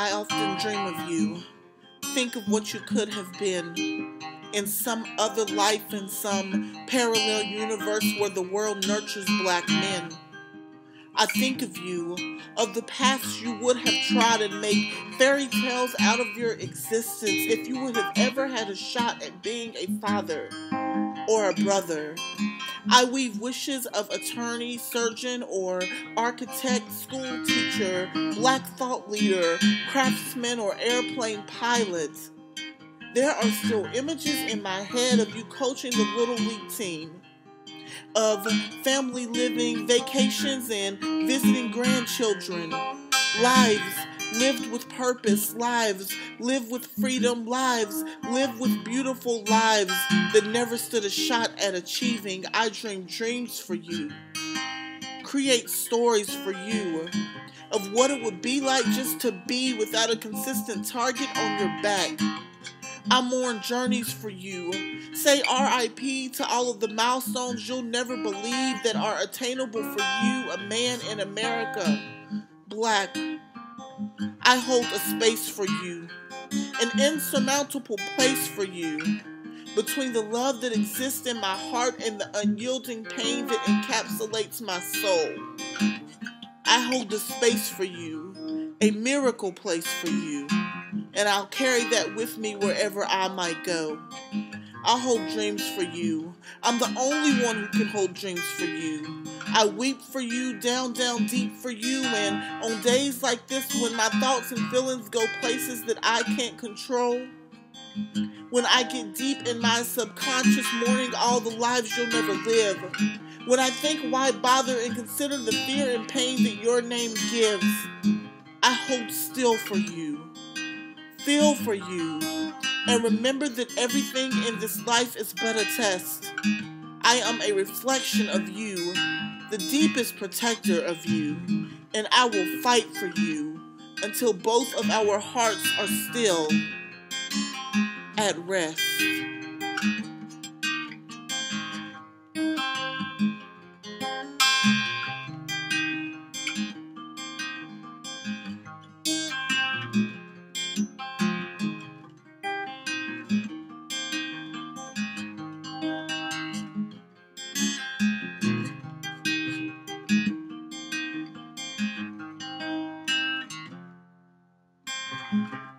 I often dream of you. Think of what you could have been in some other life, in some parallel universe where the world nurtures black men. I think of you, of the paths you would have trod and make fairy tales out of your existence if you would have ever had a shot at being a father or a brother. I weave wishes of attorney, surgeon, or architect, school teacher, black thought leader, craftsman, or airplane pilot. There are still images in my head of you coaching the Little League team, of family living, vacations, and visiting grandchildren, lives lived with purpose, lives live with freedom, lives live with beautiful lives that never stood a shot at achieving. I dream dreams for you, create stories for you of what it would be like just to be without a consistent target on your back I mourn journeys for you. Say RIP to all of the milestones you'll never believe that are attainable for you, a man in America. Black. I hold a space for you, an insurmountable place for you. Between the love that exists in my heart and the unyielding pain that encapsulates my soul, I hold a space for you, a miracle place for you and I'll carry that with me wherever I might go. I'll hold dreams for you. I'm the only one who can hold dreams for you. I weep for you, down, down deep for you, and on days like this when my thoughts and feelings go places that I can't control, when I get deep in my subconscious, mourning all the lives you'll never live, when I think why bother and consider the fear and pain that your name gives, I hold still for you feel for you, and remember that everything in this life is but a test. I am a reflection of you, the deepest protector of you, and I will fight for you until both of our hearts are still at rest. Mm-hmm.